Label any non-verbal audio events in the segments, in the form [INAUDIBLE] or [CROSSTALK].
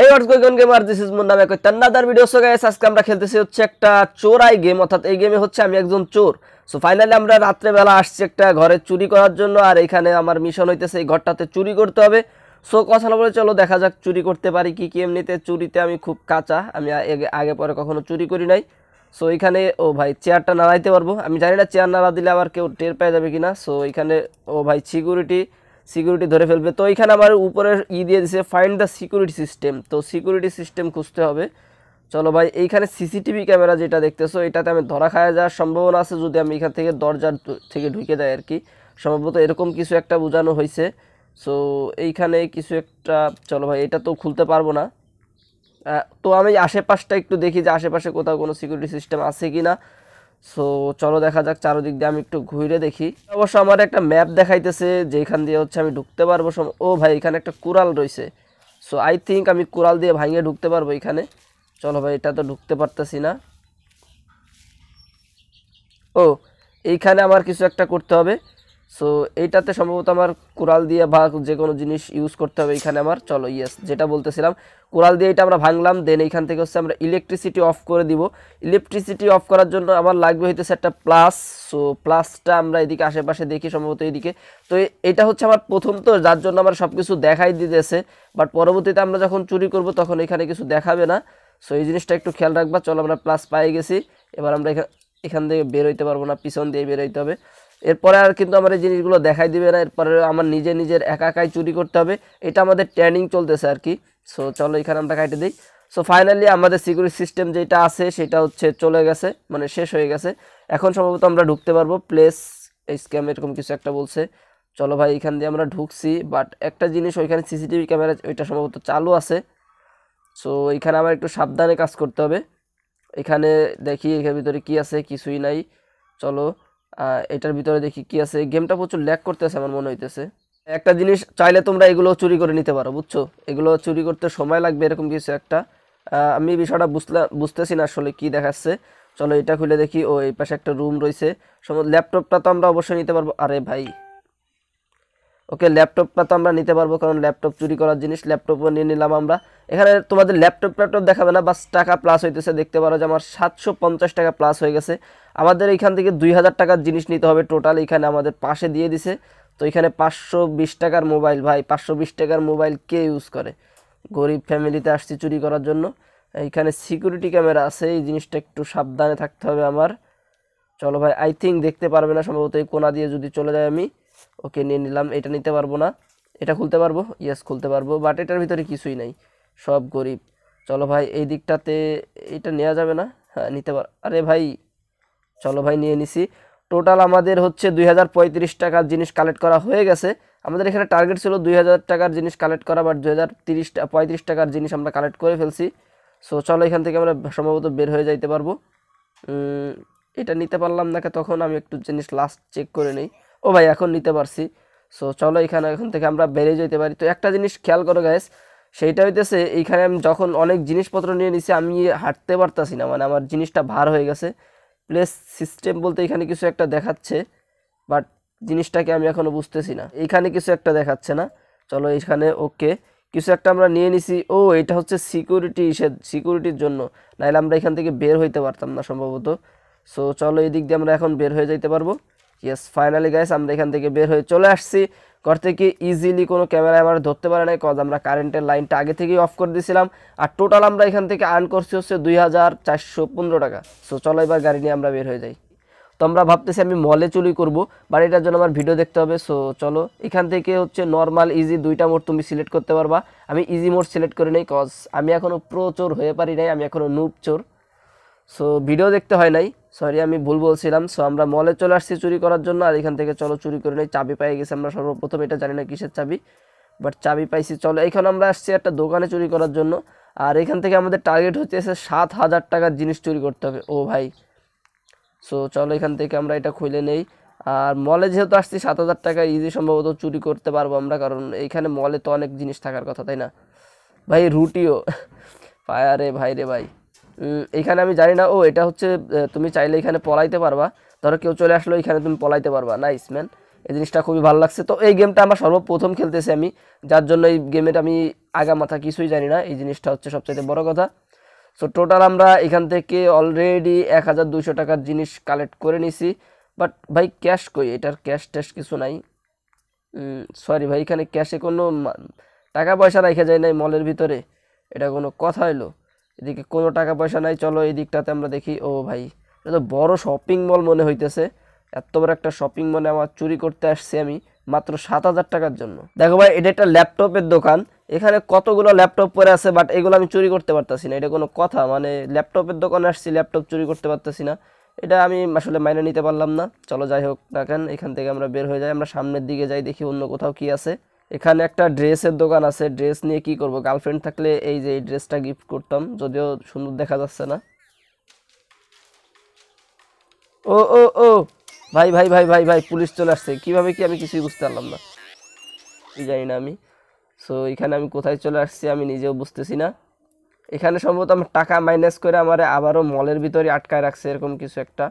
Hey what's going gamer this is Munna back another video so guys আজকে আমরা খেলতেছি হচ্ছে একটা চোরাই গেম অর্থাৎ এই গেমে হচ্ছে আমি একজন চোর। সো ফাইনালি আমরা রাত্রে বেলা আসছি একটা ঘরে চুরি করার জন্য, আর এখানে আমার মিশন হইতেছে এই ঘরটাতে চুরি করতে হবে। সো কথা বলে চলো, দেখা যাক চুরি করতে পারি কি কি এমনিতে। চুরিতে আমি খুব কাঁচা, আমি আগে পরে কখনো চুরি করি নাই। সো এখানে, ও ভাই, চেয়ারটা নাড়াইতে পারব। আমি জানি না, চেয়ার নাড়া দিলে আবার কেউ টের পেয়ে যাবে কিনা। সো এখানে, ও ভাই সিকিউরিটি সিকিউরিটি ধরে ফেলবে। তো এখানে আমার উপরে ই দিয়ে দিছে ফাইন্ড দ্য সিকিউরিটি সিস্টেম তো সিকিউরিটি সিস্টেম খুঁজতে হবে। চলো ভাই, এইখানে সিসিটিভি ক্যামেরা যেটা দেখতেছো, এটাতে আমি ধরা খাওয়া যাওয়ার সম্ভাবনা আছে যদি আমি এখান থেকে দরজার থেকে ঢুকে দেয় আর কি। সম্ভবত এরকম কিছু একটা বোঝানো হয়েছে সো এইখানে কিছু একটা, চলো ভাই, এটা তো খুলতে পারব না। তো আমি আশেপাশটা একটু দেখি যে আশেপাশে কোথাও কোনো সিকিউরিটি সিস্টেম আছে কি না সো চলো দেখা যাক চারোদিক দিয়ে আমি একটু ঘুরে দেখি। অবশ্য আমার একটা ম্যাপ দেখাইতেছে, যেখান দিয়ে হচ্ছে আমি ঢুকতে পারব ও ভাই, এখানে একটা কুড়াল রয়েছে সো আই থিঙ্ক আমি কুড়াল দিয়ে ভাঙিয়ে ঢুকতে পারব এখানে। চলো ভাই, এটা তো ঢুকতে পারতেছি না। ও, এইখানে আমার কিছু একটা করতে হবে। সো এইটাতে সম্ভবত আমার কোরাল দিয়ে বা যে কোনো জিনিস ইউজ করতে হবে এখানে আমার। চলো ইয়েস যেটা বলতেছিলাম কোরাল দিয়ে এটা আমরা ভাঙলাম দেন এইখান থেকে হচ্ছে আমরা ইলেকট্রিসিটি অফ করে দিব। ইলেকট্রিসিটি অফ করার জন্য আমার লাগবে হইতেছে একটা প্লাস সো প্লাসটা আমরা এদিকে আশেপাশে দেখি সম্ভবত এইদিকে। তো এটা হচ্ছে আমার প্রথম তো, যার জন্য আমার সব কিছু দেখাই দিতেছে। বাট পরবর্তীতে আমরা যখন চুরি করব তখন এখানে কিছু দেখাবে না। সো এই জিনিসটা একটু খেয়াল রাখবা, চলো আমরা প্লাস পাই গেছি। এবার আমরা এখান এখান থেকে বের হইতে পারব না, পিছন দিয়ে বেরোইতে হবে। এরপরে আর কিন্তু আমার এই জিনিসগুলো দেখাই দিবে না, এরপরে আমার নিজে নিজের একা একাই চুরি করতে হবে। এটা আমাদের ট্রেনিং চলতেছে আর কি। সো চলো এখানে আমরা কাটে দিই। সো ফাইনালি আমাদের সিকিউরিটি সিস্টেম যেটা আছে, সেটা হচ্ছে চলে গেছে মানে শেষ হয়ে গেছে। এখন সম্ভবত আমরা ঢুকতে পারব প্লেস এই স্ক্যাম এরকম কিছু একটা বলছে। চলো ভাই, এখান দিয়ে আমরা ঢুকছি বাট একটা জিনিস ওইখানে সিসিটিভি ক্যামেরা ওইটা সম্ভবত চালু আছে। সো এখানে আমার একটু সাবধানে কাজ করতে হবে। এখানে দেখি এখানে ভিতরে কি আছে, কিছুই নাই। চলো এটার ভিতরে দেখি কি আছে। গেমটা প্রচুর ল্যাক করতেছে আমার মনে হইতেছে। একটা জিনিস চাইলে তোমরা এগুলো চুরি করে নিতে পারো, বুঝছ? এগুলো চুরি করতে সময় লাগবে এরকম কিছু একটা। আমি বিষয়টা বুঝলাম বুঝতেছি না আসলে কি দেখাচ্ছে। চলো এটা খুলে দেখি। ও, এই পাশে একটা রুম রয়েছে। ল্যাপটপটা তো আমরা অবশ্যই নিতে পারব। আরে ভাই ওকে, ল্যাপটপটা তো আমরা নিতে পারব, কারণ ল্যাপটপ চুরি করার জিনিস, ল্যাপটপও নিয়ে নিলাম আমরা। এখানে তোমাদের ল্যাপটপ ল্যাপটপ দেখাবে না, বাস টাকা প্লাস হইতেছে। দেখতে পারো যে আমার সাতশো পঞ্চাশ টাকা প্লাস হয়ে গেছে। আমাদের এখান থেকে দুই হাজার টাকার জিনিস নিতে হবে টোটাল এখানে আমাদের পাশে দিয়ে দিছে। তো এখানে পাঁচশো বিশ টাকার মোবাইল, ভাই, পাঁচশো বিশ টাকার মোবাইল কে ইউজ করে? গরিব ফ্যামিলিতে আসছি চুরি করার জন্য। এইখানে সিকিউরিটি ক্যামেরা আছে, এই জিনিসটা একটু সাবধানে থাকতে হবে আমার। চলো ভাই আই থিঙ্ক দেখতে পারবে না, সম্ভবত এই কোনা দিয়ে যদি চলে যায় আমি। ওকে নিয়ে নিলাম, এটা নিতে পারব না, এটা খুলতে পারব ইয়েস খুলতে পারব বাট এটার ভিতরে কিছুই নাই, সব গরিব। চলো ভাই, এই দিকটাতে এটা নেওয়া যাবে না হ্যাঁ নিতে পার, আরে ভাই, চলো ভাই, নিয়ে নিছি। টোটাল আমাদের হচ্ছে দুই টাকার জিনিস কালেক্ট করা হয়ে গেছে। আমাদের এখানে টার্গেট ছিল দুই হাজার টাকার জিনিস কালেক্ট করা বাট দুই হাজার টাকার জিনিস আমরা কালেক্ট করে ফেলছি। সো চলো এখান থেকে আমরা সম্ভবত বের হয়ে যাইতে পারব। এটা নিতে পারলাম না কে, তখন আমি একটু জিনিস লাস্ট চেক করে নিই। ও ভাই, এখন নিতে পারছি। সো চলো এখানে, এখন থেকে আমরা বেড়ে যেতে পারি। তো একটা জিনিস খেয়াল করো গ্যাস সেইটা হইতেছে এইখানে আমি যখন অনেক জিনিসপত্র নিয়ে নিছি, আমি হাঁটতে পারতাছি না। মানে আমার জিনিসটা ভার হয়ে গেছে। প্লেস সিস্টেম বলতে এখানে কিছু একটা দেখাচ্ছে বাট জিনিসটাকে আমি এখনও বুঝতেছি না। এইখানে কিছু একটা দেখাচ্ছে না। চলো এইখানে ওকে কিছু একটা আমরা নিয়ে নিছি। ও, এটা হচ্ছে সিকিউরিটি সিকিউরিটির জন্য। নাহলে আমরা এখান থেকে বের হইতে পারতাম না সম্ভবত। সো চলো এই দিক দিয়ে আমরা এখন বের হয়ে যাইতে পারব। ইয়েস ফাইনালি গাইস আমরা এখান থেকে বের হয়ে চলে আসছি। ঘর থেকে ইজিলি কোনো ক্যামেরায় আমরা ধরতে পারে নাই কজ আমরা কারেন্টের লাইনটা আগে থেকেই অফ করে দিয়েছিলাম। আর টোটাল আমরা এখান থেকে আর্ন করছি হচ্ছে দুই হাজার চারশো পনেরো টাকা। সো চলো এবার গাড়ি নিয়ে আমরা বের হয়ে যাই। তো আমরা ভাবতেছি আমি মলে চুরি করব বাট এটার জন্য আমার ভিডিও দেখতে হবে। সো চলো এখান থেকে হচ্ছে নর্মাল ইজি দুইটা মোড তুমি সিলেক্ট করতে পারবা। আমি ইজি মোড সিলেক্ট করে নেই কজ আমি এখনও প্রো চোর হয়ে পারি নাই, আমি এখনও নুব চোর। সো ভিডিও দেখতে হয় নাই। সরি আমি ভুল বলছিলাম। সো আমরা মলে চলে আসছি চুরি করার জন্য, আর এখান থেকে চলো চুরি করে নেই। চাবি পেয়ে গেছি আমরা সর্বপ্রথম। এটা জানি না কিসের চাবি বাট চাবি পাইছি। চলো, এখানে আমরা আসছি একটা দোকানে চুরি করার জন্য। আর এখান থেকে আমাদের টার্গেট হচ্ছে সাত হাজার টাকার জিনিস চুরি করতে হবে। ও ভাই। সো চলো, এখান থেকে আমরা এটা খুলে নেই। আর মলে যেহেতু আসছি, সাত হাজার টাকা ইজি সম্ভবত চুরি করতে পারব আমরা, কারণ এইখানে মলে তো অনেক জিনিস থাকার কথা, তাই না? ভাই, রুটিও। [LAUGHS] আরে ভাই রে ভাই। উম, এইখানে আমি জানি না ও এটা হচ্ছে তুমি চাইলে এখানে পলাইতে পারবা। ধরো কেউ চলে আসলো এখানে তুমি পলাইতে পারবা। নাইস ম্যান এই জিনিসটা খুবই ভালো লাগছে। তো এই গেমটা আমার সর্বপ্রথম খেলতেছি আমি। যার জন্য এই গেমের আমি আগা মাথা কিছুই জানি না। এই জিনিসটা হচ্ছে সবচেয়ে বড় কথা। সো টোটাল আমরা এখান থেকে অলরেডি এক হাজার দুশো টাকার জিনিস কালেক্ট করে নিছি। বাট ভাই ক্যাশ কই? এটার ক্যাশ ট্যাশ কিছু নাই। সরি ভাই এখানে ক্যাশে কোনো টাকা পয়সা রাখা যায় নাই মলের ভিতরে। এটা কোনো কথা হলো এদিকে কোনো টাকা পয়সা নাই, চলো এই দিকটাতে আমরা দেখি। ও ভাই এটা তো বড় শপিং মল মনে হইতেছে। এত বড় একটা শপিং মলে আমার চুরি করতে আসছি আমি মাত্র সাত হাজার টাকার জন্য। দেখো ভাই, এটা একটা ল্যাপটপের দোকান। এখানে কতগুলো ল্যাপটপ পরে আছে বাট এগুলো আমি চুরি করতে পারতাছি না। এটা কোনো কথা মানে ল্যাপটপের দোকানে আসছি, ল্যাপটপ চুরি করতে পারতাছি না। এটা আমি আসলে মাইনে নিতে পারলাম না। চলো যাই হোক না কেন, এখান থেকে আমরা বের হয়ে যাই, আমরা সামনের দিকে যাই, দেখি অন্য কোথাও কি আছে। এখানে একটা ড্রেসের দোকান আছে, ড্রেস নিয়ে কি করব? গার্লফ্রেন্ড থাকলে এই যে এই ড্রেসটা গিফট করতাম, যদিও সুন্দর দেখা যাচ্ছে না। ও ও ও, ভাই ভাই ভাই ভাই ভাই, পুলিশ চলে আসছে। কীভাবে কি আমি কিছুই বুঝতে পারলাম না। কি জানি না আমি। সো এখানে আমি কোথায় চলে আসছি আমি নিজেও বুঝতেছি না। এখানে সম্ভবত আমার টাকা মাইনাস করে আমার আবারও মলের ভিতরে আটকায় রাখছে, এরকম কিছু একটা।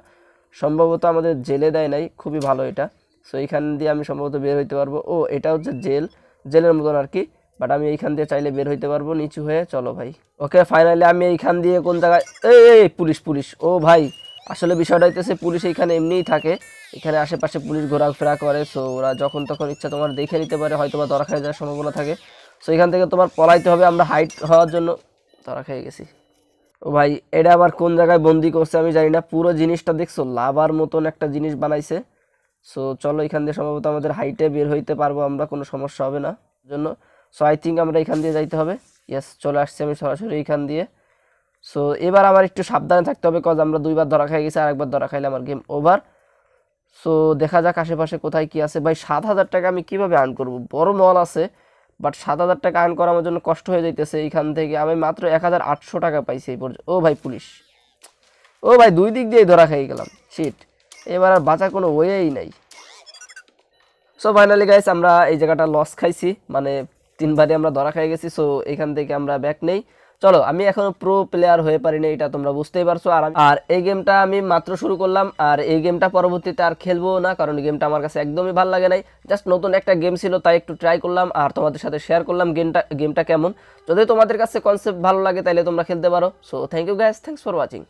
সম্ভবত আমাদের জেলে দেয় নাই, খুবই ভালো এটা। সো এইখান দিয়ে আমি সম্ভবত বের হইতে পারব। ও, এটা হচ্ছে জেল। জেলের মতন আর কি। বাট আমি এইখান দিয়ে চাইলে বের হইতে পারব। নিচু হয়ে চলো ভাই। ওকে ফাইনালি আমি এইখান দিয়ে কোন জায়গায় এই পুলিশ পুলিশ। ও ভাই, আসলে বিষয়টা হইতেছে পুলিশ এইখানে এমনিই থাকে। এখানে আশেপাশে পুলিশ ঘোরাফেরা করে। সো ওরা যখন তখন ইচ্ছা তোমার দেখে নিতে পারে। হয়তো বা ধরা খেয়ে যাওয়ার সম্ভাবনা থাকে। সো এখান থেকে তোমার পলাইতে হবে। আমরা হাইট হওয়ার জন্য ধরা খেয়ে গেছি। ও ভাই, এটা আবার কোন জায়গায় বন্দি করছে আমি জানি না। পুরো জিনিসটা দেখছ? লাভার মতন একটা জিনিস বানাইছে। সো চলো এখান দিয়ে সম্ভবত আমাদের হাইটে বের হইতে পারব, আমরা কোনো সমস্যা হবে না। জন্য সো আই থিঙ্ক আমরা এখান দিয়ে যাইতে হবে। ইয়েস চলে আসছি আমি সরাসরি এখান দিয়ে। সো এবার আমার একটু সাবধানে থাকতে হবে কজ আমরা দুইবার ধরা খাই গেছি আর একবার ধরা খাইলে আমার গেম ওভার সো দেখা যাক আশেপাশে কোথায় কি আছে। ভাই, সাত হাজার টাকা আমি কীভাবে আর্ন করব? বড় মল আছে বাট সাত হাজার টাকা আর্ন করা আমার জন্য কষ্ট হয়ে যাইতেছে এইখান থেকে। আমি মাত্র এক হাজার আটশো টাকা পাইছি এই পর্যন্ত। ও ভাই, পুলিশ। ও ভাই, দুই দিক দিয়েই ধরা খাই গেলাম। শিট এবার আর বাঁচার কোনো ওয়েই নাই। সো ফাইনালি গাইস আমরা এই জায়গাটা লস খাইছি। মানে তিনবারে আমরা ধরা খাই গেছি সো এখান থেকে আমরা ব্যাক নেই। চলো, আমি এখনও প্রো প্লেয়ার হয়ে পারিনি, এটা তোমরা বুঝতেই পারছ। আর আর এই গেমটা আমি মাত্র শুরু করলাম, আর এই গেমটা পরবর্তীতে আর খেলব না, কারণ গেমটা আমার কাছে একদমই ভালো লাগে নাই। জাস্ট নতুন একটা গেম ছিল, তাই একটু ট্রাই করলাম, আর তোমাদের সাথে শেয়ার করলাম গেমটা গেমটা কেমন। যদি তোমাদের কাছে কনসেপ্ট ভালো লাগে তাহলে তোমরা খেলতে পারো। So thank you guys thanks for watching